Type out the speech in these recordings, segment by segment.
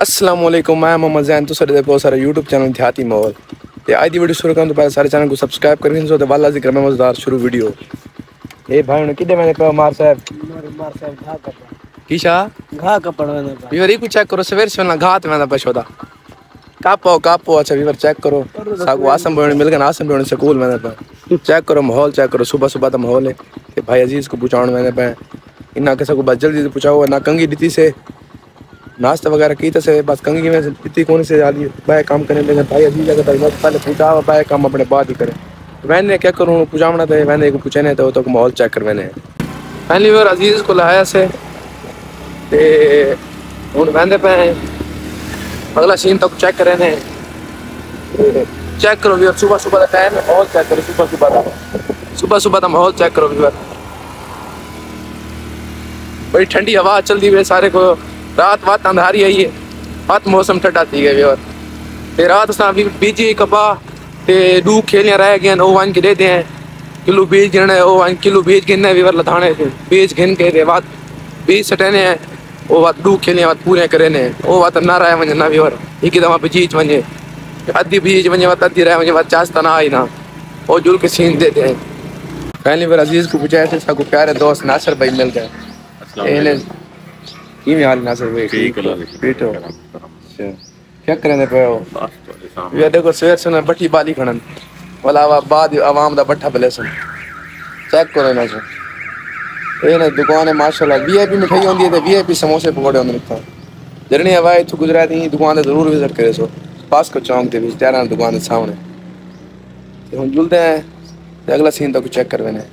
असलम मैं मोहम्मद जैन। तो सारे देखो सारे यूट्यूब चैनल देहाती माहौल ते अज की वीडियो शुरू करूँ तो पहले सारे चैनल को सब्सक्राइब करें सो तो वाला ज़िक्र में मज़ेदार शुरू वीडियो ए भाई उन्हें किधे मैंने कहा मार साहब? मार साहब घा कपड़ कीशा? घा कपड़ मैंने कहा। वीवर एक चेक करो सवेर से ना घात में ना पशोदा कापो कापो अच्छा वीवर चेक करो। सागो आसम बोने मिल गया आसम बोने स्कूल मैंने पे चेक करो माहौल चेक करो सुबह सुबह का माहौल है। कि भाई अज़ीज़ को पूछाओ मैंने पे इन्ना किसी को बस जल्दी से पूछाओ ना कंगी दी से। नाश्ता वगैरह की तो से बस कंगी में इतनी कौन से जाली बाय काम करने में भाई अज़ीज़ अगर भाई मत पहले पूछा हुआ बाय काम अपने बाद ही करें। तो मैंने क्या करूँ पूछावना था मैंने एक पूछने तो, तो माहौल चेक कर मैंने। पहली बार अज़ीज़ को लाया से। हूँ बहते पे अगला सीन तक चेक करे ने। चेक करो भी सुबह सुबह का टाइम माहौल चेक करो सुबह सुबह का। सुबह सुबह का माहौल चेक करो भी बड़ी ठंडी हवा चलती हुई सारे को। रात वात अंधारी आई है। बात मौसम ठंडा थी गया व्यावर ते रात असां भी बीजी कपा ते दू खेलियाँ रह गया ओ वन के देते हैं। किलो बीज गिरना है ओ वन किलो बीज गिरना है व्यावर लथाने थे बीज गिन के दे बात बीज सटेने हैं ओ बात दू खेलियाँ बात पूरे करे ने ओ बात ना रहे वने ना व्यावर एक दमा बीज वने अद्धी बीज वने बात अद्धी रहे वने बात चास्ता ना आई ना। ओ जुल के सीन देते हैं। पहली बार अज़ीज़ को पूछा ऐसे सबको प्यारे दोस्त नासर भाई मिल गए। Imi hali nasa wiki. Pito. क्या करने पे हो ये देखो सवेर से बट्टी बाली खणन वाला वा बाद आवाम दा बट्ठा भले सुन चेक करो ना सो ये ना दुकान है माशाल्लाह वीआईपी मिठाई होंदी है ते वीआईपी समोसे पकोड़े होंदे इत्थे जरने हवा इत्थे गुजरात दी दुकान ते ज़रूर विज़िट करे सो। पास को चौंक दे विच तेरा दुकान दे सामने। ते हुन जुलदे हैं ते अगला सीन तक चेक करवेने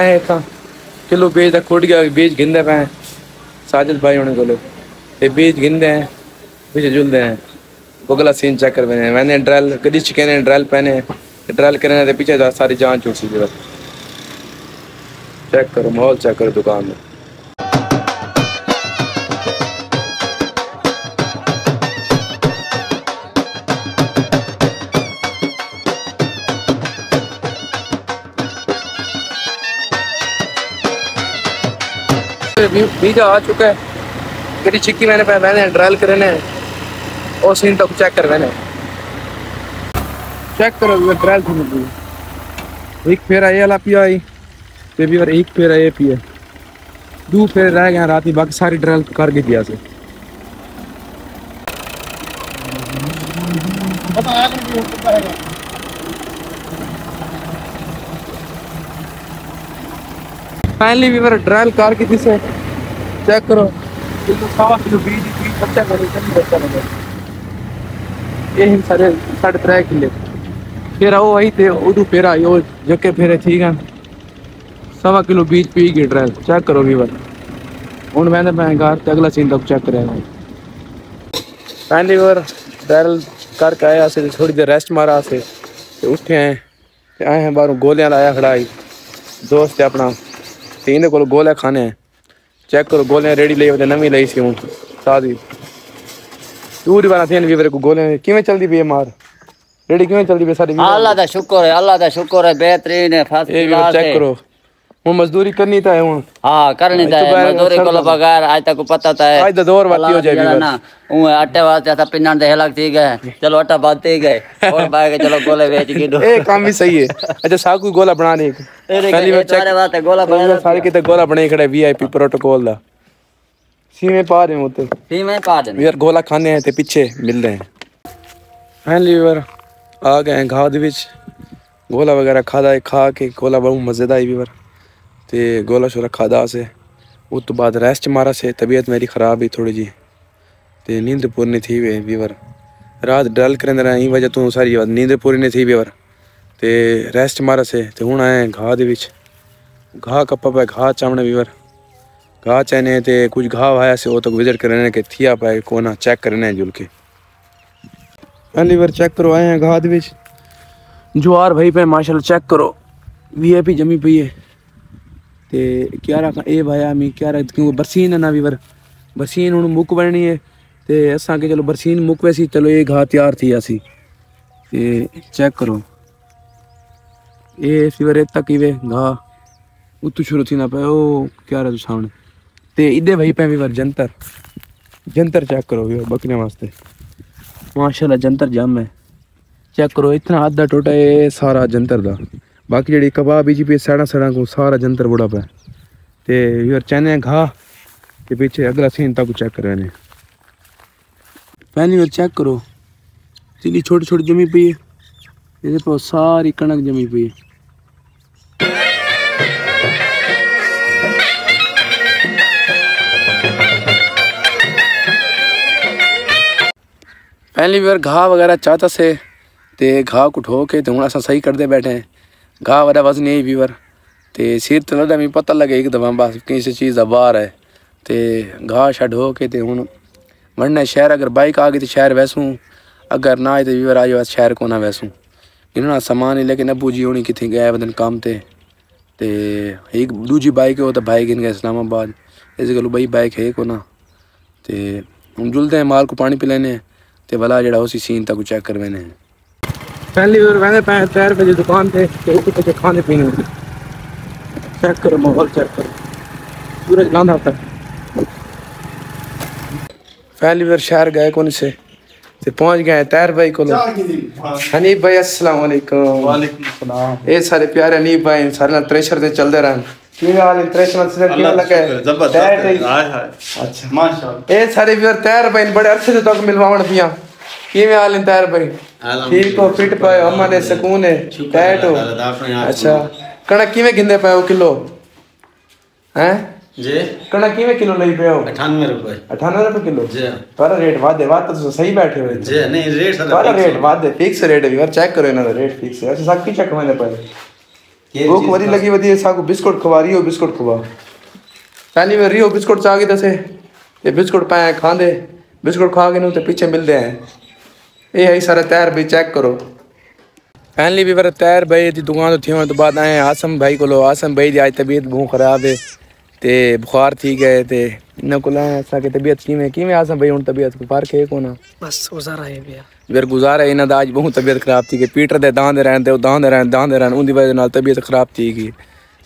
है इतना किलो बीज तक खुट गया बीज गिंदे पे साजिद भाई होने को ये बीज गिनते हैं पीछे झुलते हैं अगला सीन चेक कर मैंने मैंने ड्रैल कदी चिकन ड्रैल पहने ड्रैल करने पीछे सारी जान छूट सी बस चेक करो माहौल चेक करो दुकान में बीजा आ चुका है। कदी चिक्की मैंने पे मैंने ड्रैल करने और सीन तक चेक कर मैंने। चेक करो ये ड्रैल थी मुझे एक फेरा ये वाला पिया आई ते भी और एक फेरा ये पिया दो फेरे रह गए रात ही बाकी सारी ड्रैल कर के दिया से फाइनली भी मेरा ड्राइल कार की से चेक करो। करे ये हिन सारे साढ़े त्रै किले। फिर आओ उदू आई जके फिर ठीक है सवा किलो बीज पी गई ड्राइल चेक करो वीवर हूँ मैंने मैं ते अगला सीन तक चेक करेगा फाइनली वीवर ड्राइल आया से, थोड़ी देर रेस्ट मारा से उठे ते आए हैं बाहरों, गोलियाँ लाया खड़ाई दोस्त अपना। तीन को गोले खाने हैं। चेक करो गोलियाँ रेडी ले नवी ले सी हूँ साथ ही बना थी मेरे को गोलियाँ। किमें चलती पी मार? रेडी क्यों चलती पे सारी अल्लाह का? शुक्र है अल्लाह का शुक्र है बेहतरीन है चेक करो। वो मजदूरी करनी था हूँ हाँ करनी था मजदूरी को बगैर आज तक पता था आज तो दौर बात हो जाएगी ना हूँ आटे वास्ते था पिनन दे हलक थी गए चलो आटा बांधते गए और बाय चलो गोले बेच के दो ए काम भी सही है अच्छा साहब गोला बनाने एक पहली बार चेक वास्ते गोला बनाने सारे किते गोला बने खड़े वीआईपी प्रोटोकॉल दा सीमे पा रहे होते सीमे पा रहे यार गोला खाने हैं ते पीछे मिल रहे हैं फाइनली वीवर आ गए घाद विच गोला वगैरह खादा खा के गोला बहुत मज़ेदार है भी वर तो गोला शोला खादा से उस तो बाद रेस्ट मारा से तबीयत मेरी ख़राब ही थोड़ी जी। तो नींद पूरी नहीं थी वे वीवर। रात डल करें वजह तू सारी नींद पूरी नहीं थी वीवर। तो रेस्ट मारा से तो हूँ आए घा दे घा कप्पा पे घा चामने वीवर। घा चाहने तो कुछ घा आया से वो तक विज़िट करने के थिया पाए, कोना चेक करने जुल के पहली बार चेक करो, आए हैं घा दे जुआर भाई पे माशाल्लाह, चेक करो। वीआईपी जमी पी है ते क्या रखां एह् वाया में क्या रख क्योंकि बरसीन है ना वीवर बरसीन हूँ मुक बननी है ते अस के चलो बरसीन मुकवे सी चलो ये घाह तैयार थी असी ते चेक करो ये वीवर इतना किवे घाह उतू शुरू थी ना पे ओ क्या रहा सामने ते इधे वही पे वीवर जंतर जंतर चेक करो वीवर बकरियां वास्ते माशाल्लाह जंतर जम है चेक करो इतना आधा टोटा ये सारा जंतर दा ਬਾਕੀ ਜਿਹੜੀ ਕਬਾਬ ਬੀਜੀ ਪਈ ਸੜਾ ਸੜਾ ਕੋ ਸਾਰਾ ਜੰਤਰ ਬੜਾ ਪਿਆ ਤੇ ਵੀਰ ਚਾਹਨੇ ਘਾਹ ਤੇ ਪਿੱਛੇ ਅਗਲਾ ਸੀਨ ਤੱਕ ਚੈੱਕ ਕਰ ਰਹੇ ਨੇ पहली बार चेक करो इतनी छोटी छोटी जमी पई है ਇਹਦੇ ਪਰ ਸਾਰੀ ਕਣਕ ਜਮੀ ਪਈ ਹੈ ਪਹਿਲੀ ਵਾਰ ਘਾਹ ਵਗੈਰਾ ਚਾਹਤਾ ਸੇ ਤੇ ਘਾਹ ਕੁ ਠੋ ਕੇ ਤੇ ਹੁਣ ਅਸਾਂ ਸਹੀ ਕਰਦੇ ਬੈਠੇ ਹਾਂ ਘਾਹ ਵਾਲਾ ਵਜ਼ਨ ਨਹੀਂ ਵੀਵਰ ਤੇ ਸਿਰ ਤੇ ਲੱਗਦਾ ਮੈਨੂੰ ਪਤਾ ਲੱਗੇ ਇੱਕ ਦਫਾ ਬਸ ਕਿਸੇ ਚੀਜ਼ ਦਾ ਬਾਹਰ ਹੈ ਤੇ ਘਾਹ ਛੱਡ ਹੋ ਕੇ ਤੇ ਹੁਣ वरना शहर अगर बाइक आ गई तो शहर वैसूं अगर ना आए तो वीवर आ जाओ शहर को ना वैसूं इन्होंने सामान ही लेकिन अबू जी होनी कितने गए बदन काम ते ते एक दूजी बाइक हो तो भाई गिन गए इस्लामाबाद इस गलो बई बाइक है को ना ते हम जुलते हैं माल को पानी पिलाने ते भला जड़ा उसी सीन तक चेक करवाने पहली बार वैसे पैर पैर पे दुकान थे तो ऊपर कुछ खाने पीने चेक करो माहौल चेक करो पूरा लांदा था पहली बार शहर गए कौन से ते पहुंच गए तैर भाई को हनीफ भाई अस्सलाम वालेकुम वालेकुम सलाम ਇਹ ਸਾਰੇ ਪਿਆਰੇ ਹਨੀਫ ਭਾਈ ਸਾਰੇ ਨਾਲ ਥ੍ਰੈਸ਼ਰ ਤੇ ਚੱਲਦੇ ਰਹਿਣ ਕਿਵੇਂ ਹਾਲ ਹੈ ਥ੍ਰੈਸ਼ਰ ਨਾਲ ਸਿਰ ਕਿਵੇਂ ਲੱਗਾ ਹੈ? जबरदस्त ਤੈਰ है। ਰਹੀ? हाय हाय ਅੱਛਾ माशाल्लाह ਇਹ ਸਾਰੇ ਵੀਰ ਤੈਰ ਭਾਈ ਬੜੇ ਅਰਸੇ ਤੋਂ ਤੱਕ ਮਿਲਵਾਉਣ ਪੀਆਂ किवें हाल तैयार परी ठीक हो फिट पायो अम्मा ने सुकून है टाइट हो अच्छा कणक किवें गिंदे पायो किलो हैं जे कणक किवें किलो लई पयो 98 रुपए 98 रुपए किलो जे पर रेट वादे वाद तो सही बैठे हो जे नहीं रेट सारा पर रेट वादे फिक्स रेट है यार चेक करो इनका रेट फिक्स है अच्छा साकी चेक मैंने पहले भूख वरी लगी वदी साको बिस्कुट खवा रही हो बिस्कुट खवा पहली बार रियो बिस्कुट चागी दसे ये बिस्कुट पाए खांदे बिस्कुट खा के नु ते पीछे मिलदे हैं ये है सारा तैर भाई चेक करो। फैनली भी पर तैर भाई की दुकान तो थी तो बाद आए आसम भाई को आसम भाई की अज तबीयत बहुत खराब है तो बुखार थी गए तो इन्होंने को लाए असा की तबीयत किमें आसम भाई हूँ तबीयत को फ़र्क है कौन? बस गुजारा है भैया। फिर गुजारा है इन्होंने बहुत तबीयत खराब थी गई। पीटर के दांद रहन तो दांद रहन दांद रहन उनकी वजह तबीयत खराब थी गई।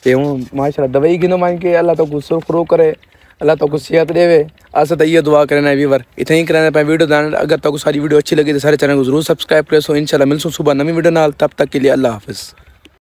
तो हूँ माशाला दवाई गिनो मान के अल्लाह तो गुस्सो खरो करे। अल्लाह तो कुछ सेहत देवे। अस तो ये दुआ करना है वीवर इतना ही करना वीडियो दान अगर तक सारी वीडियो अच्छी लगी तो सारे चैनल को ज़रूर सब्सक्राइब करो सो इंशाल्लाह मिलसूं सुबह नवी वीडियो नाल। तब तक के लिए अल्लाह हाफिज़।